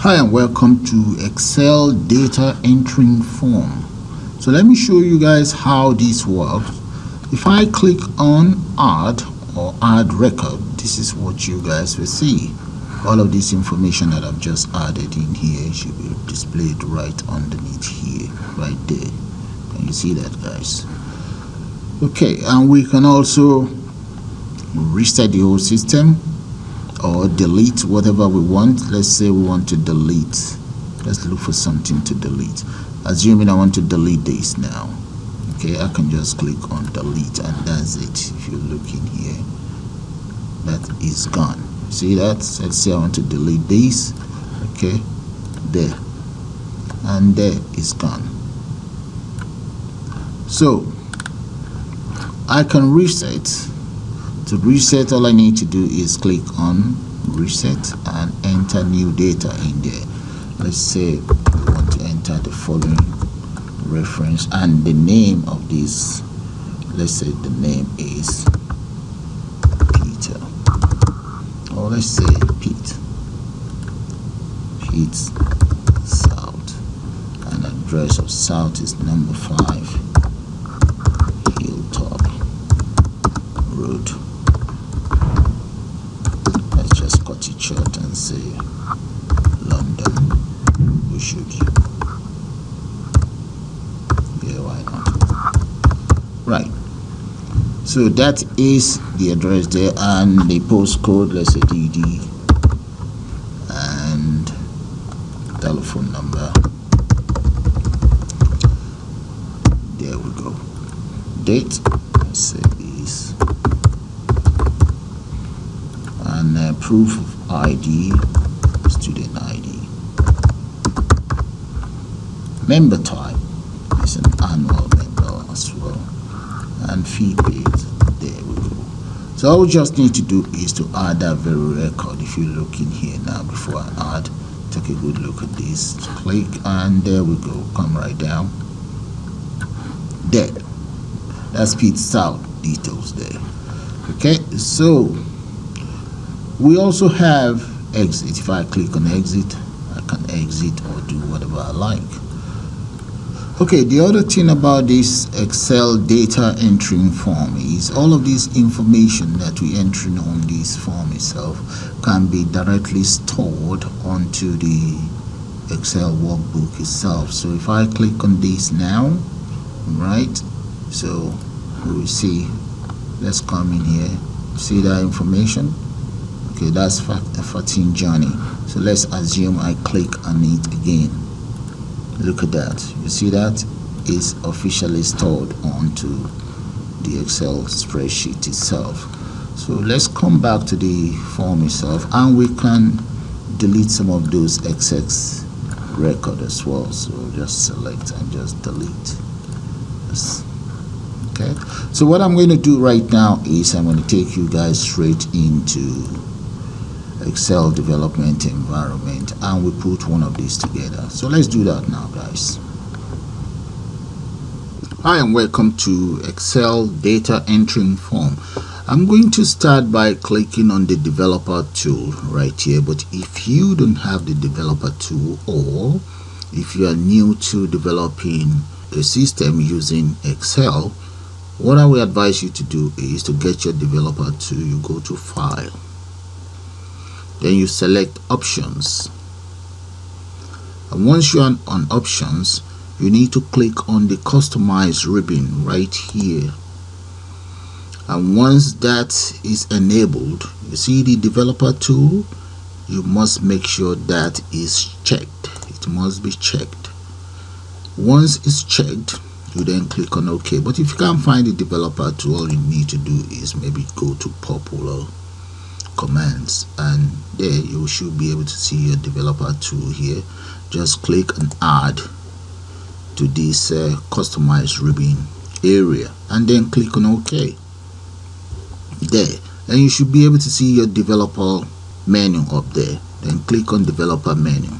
Hi and welcome to Excel data entering form. So let me show you guys how this works. If I click on add or add record, this is what you guys will see. All of this information that I've just added in here should be displayed right underneath here, right there. Can you see that guys? Okay, and we can also reset the whole system or delete whatever we want. Let's say we want to delete. Let's look for something to delete. Assuming I want to delete this now. Okay I can just click on delete and that's it. If you look in here that is gone. See that? Let's say I want to delete this. Okay there. And there is gone. So I can reset to reset all I need to do is click on reset and enter new data in there. Let's say we want to enter the following reference and the name of this let's say the name is Peter. Or let's say Pete. Pete South. And address of South is number 5 say London. We should. Yeah why not? Right. So that is the address there and the postcode let's say DD and telephone number. There we go. Date let's say this. And uh, proof of ID, student ID. Member type is an annual member as well. And fee paid, there we go. So all we just need to do is to add that very record. If you look in here now before I add, take a good look at this. Click and there we go. Come right down. There. That's Pete South details there. Okay, so we also have exit. If I click on exit I can exit or do whatever I like. Okay the other thing about this Excel data entering form is all of this information that we enter on this form itself can be directly stored onto the Excel workbook itself. So if I click on this now right so we will see let's come in here see that information okay that's 14 journey. So let's assume I click on it again. Look at that. You see that? Is officially stored onto the Excel spreadsheet itself. So let's come back to the form itself and we can delete some of those XX record as well. So just select and just delete. This okay. So what I'm going to do right now is I'm going to take you guys straight into Excel development environment and we put one of these together. So let's do that now guys. Hi and welcome to Excel data entering form. I'm going to start by clicking on the developer tool right here but if you don't have the developer tool or if you are new to developing a system using Excel what I will advise you to do is to get your developer tool you go to file then you select options. And once you're on, on options you need to click on the customize ribbon right here. And once that is enabled you see the developer tool? You must make sure that is checked. It must be checked. Once it's checked you then click on ok. But if you can't find the developer tool all you need to do is maybe go to popular commands and there you should be able to see your developer tool here. Just click and add to this uh, customized ribbon area and then click on ok. There. And you should be able to see your developer menu up there. Then click on developer menu.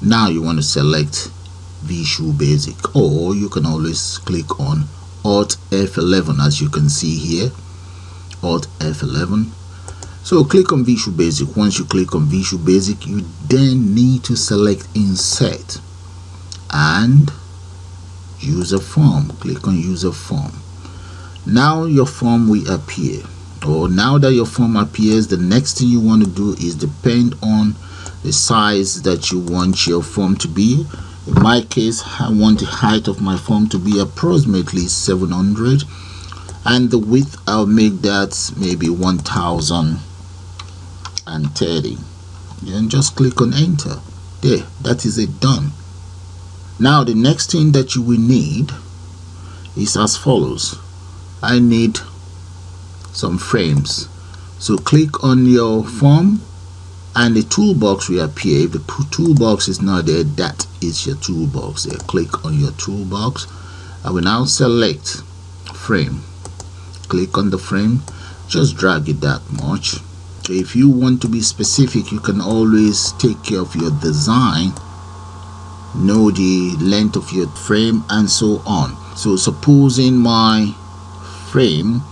Now you want to select Visual Basic or you can always click on Alt F11 as you can see here. Alt F11 so click on Visual Basic. Once you click on Visual Basic you then need to select insert and user form. Click on user form. Now your form will appear. Or now that your form appears the next thing you want to do is depend on the size that you want your form to be. In my case I want the height of my form to be approximately 700 and the width I'll make that maybe 1030 then just click on enter. There that is it done. Now the next thing that you will need is as follows. I need some frames. So click on your form and the toolbox will appear. If the toolbox is not there that is your toolbox there. Click on your toolbox. I will now select frame. Click on the frame. Just drag it that much if you want to be specific you can always take care of your design know the length of your frame and so on. So supposing my frame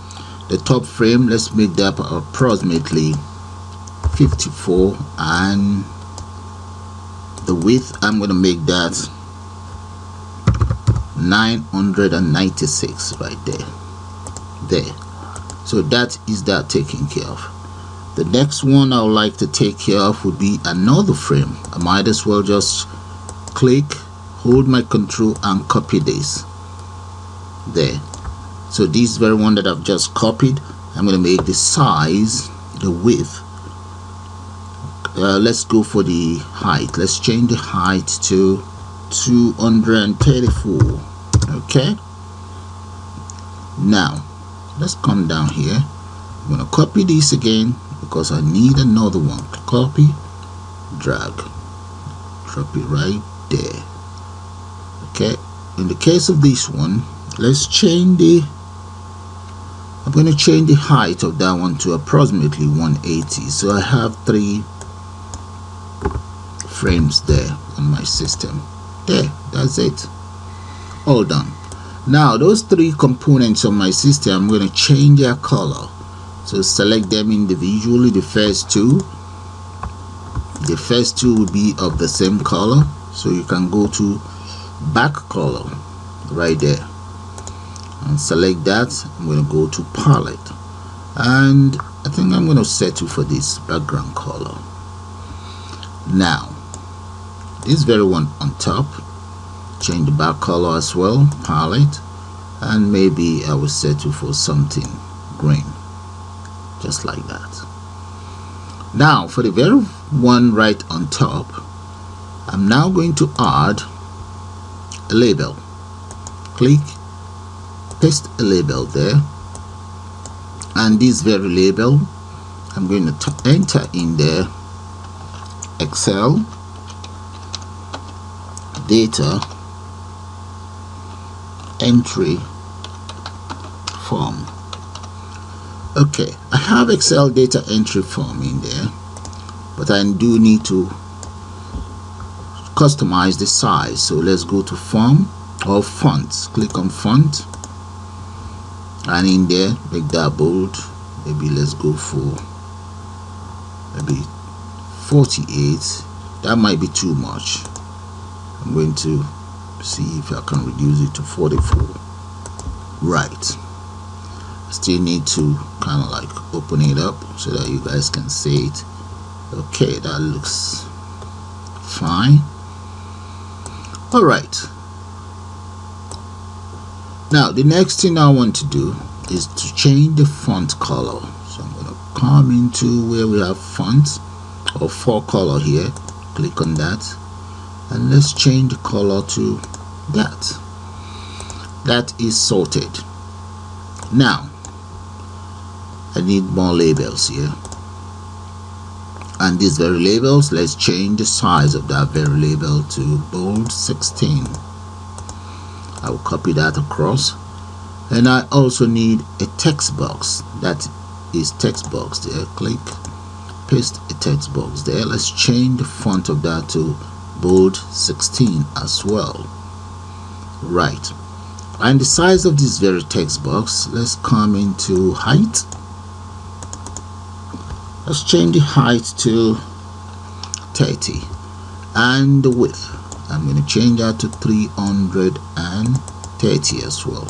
the top frame let's make that approximately 54 and the width I'm going to make that 996 right there. There. So that is that taken care of the next one I would like to take care of would be another frame. I might as well just click hold my control and copy this. There. So this very one that I've just copied I'm going to make the size the width. Uh, let's go for the height. Let's change the height to 234 okay? Now let's come down here. I'm gonna copy this again because I need another one. Copy. Drag. Drop it right there. Okay. In the case of this one let's change the I'm going to change the height of that one to approximately 180 so I have three frames there on my system. There. That's it. All done. Now those three components on my system I'm going to change their color so select them individually the first two. The first two will be of the same color. So you can go to back color right there and select that. I'm going to go to palette. And I think I'm going to settle for this background color. Now this very one on top change the back color as well palette and maybe I will settle for something green just like that. Now for the very one right on top I'm now going to add a label. Click paste a label there. And this very label I'm going to enter in there. Excel data entry form okay I have Excel data entry form in there but I do need to customize the size. So let's go to form or fonts click on font. And in there make that bold. Maybe let's go for maybe 48 that might be too much. I'm going to see if I can reduce it to 44 right still need to kind of like open it up so that you guys can see it. Okay that looks fine. All right now the next thing I want to do is to change the font color. So I'm going to come into where we have font or fore color here. Click on that. And let's change the color to that. That is sorted. Now I need more labels here. And these very labels let's change the size of that very label to bold 16 I will copy that across. And I also need a text box. That is text box there. Click paste a text box there. Let's change the font of that to bold 16 as well. Right. And the size of this very text box let's come into height let's change the height to 30 and the width. I'm going to change that to 330 as well.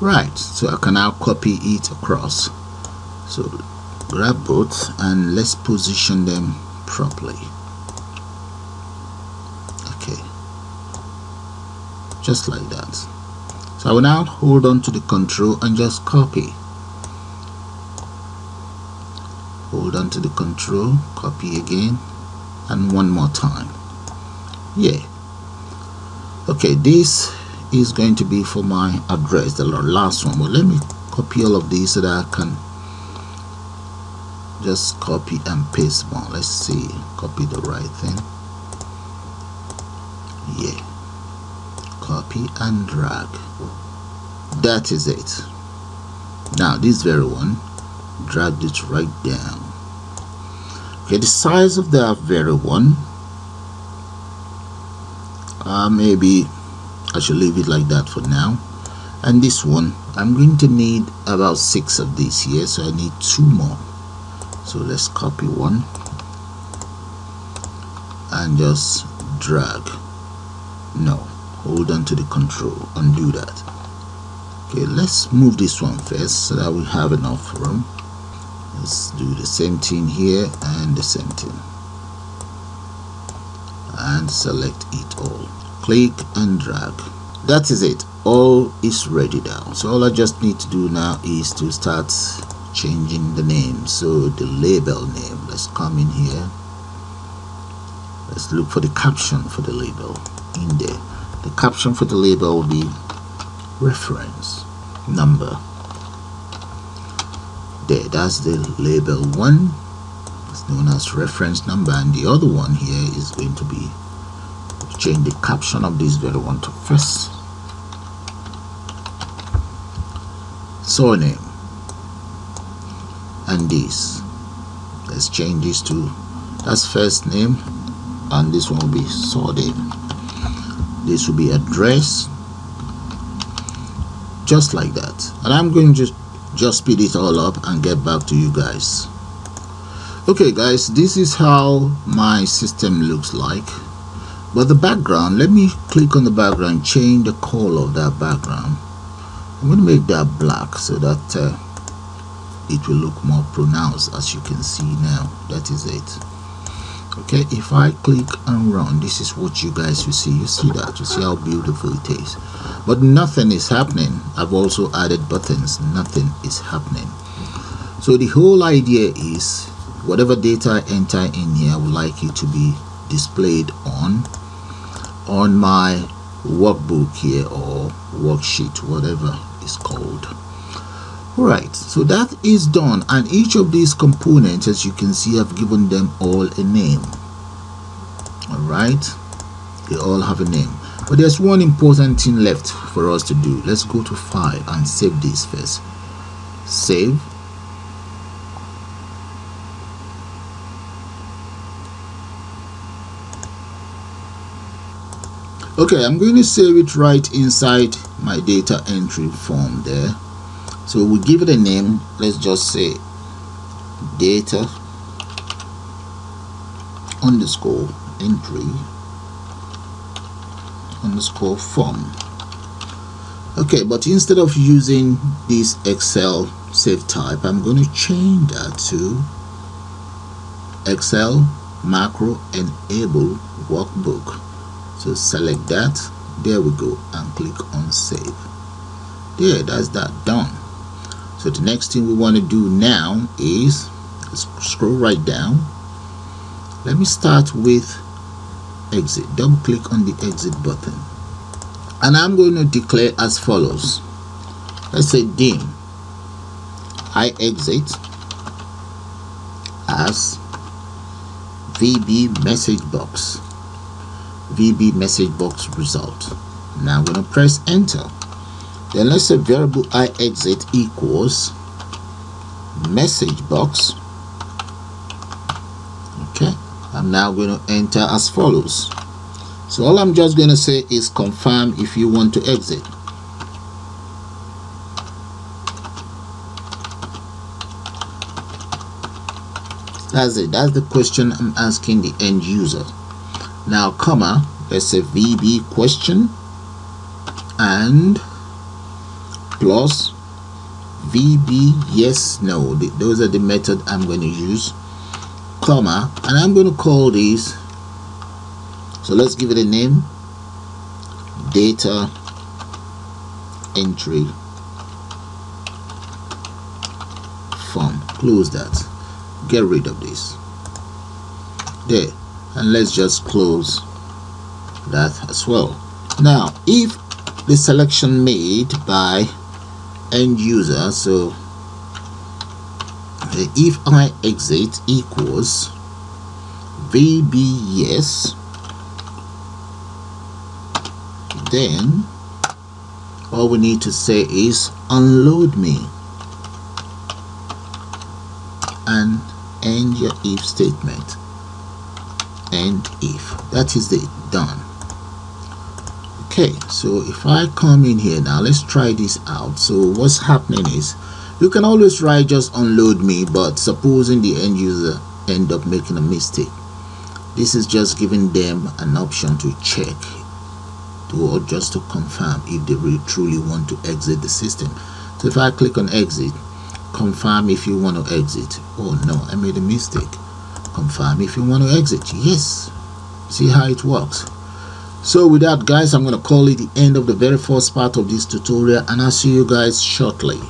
Right so I can now copy it across. So grab both and let's position them properly. Okay. Just like that. So I will now hold on to the control and just copy hold on to the control copy again and one more time. Yeah. Okay this is going to be for my address the last one but let me copy all of these so that I can just copy and paste one let's see copy the right thing. Yeah. Copy and drag. That is it. Now this very one drag it right down. Okay the size of that very one uh, maybe I should leave it like that for now. And this one I'm going to need about six of these here so I need two more. So let's copy one and just drag. No hold on to the control undo that. Okay let's move this one first so that we have enough room let's do the same thing here and the same thing and select it all. Click and drag. That is it. All is ready now. So all I just need to do now is to start changing the name. So the label name. Let's come in here. Let's look for the caption for the label. In there. The caption for the label will be reference number there. That's the label one. It's known as reference number. And the other one here is going to be change the caption of this very one to first. Surname. And this. Let's change this to that's first name and this one will be surname. This will be address. Just like that. And I'm going to just speed it all up and get back to you guys. Okay guys this is how my system looks like. But the background let me click on the background change the color of that background. I'm going to make that black so that uh, it will look more pronounced as you can see now. That is it okay if I click and run this is what you guys will see. You see that? You see how beautiful it is. But nothing is happening. I've also added buttons. Nothing is happening. So the whole idea is whatever data I enter in here I would like it to be displayed on on my workbook here or worksheet whatever is called Alright, so that is done and each of these components as you can see I've given them all a name. Alright, they all have a name. But there's one important thing left for us to do. Let's go to file and save this first. Save. Okay, I'm going to save it right inside my data entry form there so we give it a name. Let's just say data underscore entry underscore form. Okay but instead of using this excel save type i'm going to change that to excel macro enable workbook. So select that. There we go and click on save. There that's that done so the next thing we want to do now is scroll right down. Let me start with exit. Double click on the exit button. And I'm going to declare as follows. Let's say dim. I exit as VB message box. VB message box result. Now I'm going to press enter then let's say variable i exit equals message box. Okay i'm now going to enter as follows. So all i'm just going to say is confirm if you want to exit that's it. That's the question i'm asking the end user. Now comma let's say vb question and plus vb yes no. Those are the method i'm going to use. Comma and i'm going to call this so let's give it a name. Data entry form. Close that. Get rid of this. There. And let's just close that as well. Now if the selection made by end user so if I exit equals VB yes then all we need to say is unload me and end your if statement. And if. That is it. Done okay so if I come in here now let's try this out. So what's happening is you can always try just unload me but supposing the end user end up making a mistake this is just giving them an option to check to, or just to confirm if they really truly want to exit the system. So if I click on exit confirm if you want to exit oh no I made a mistake. Confirm if you want to exit yes. See how it works so with that guys i'm going to call it the end of the very first part of this tutorial and i'll see you guys shortly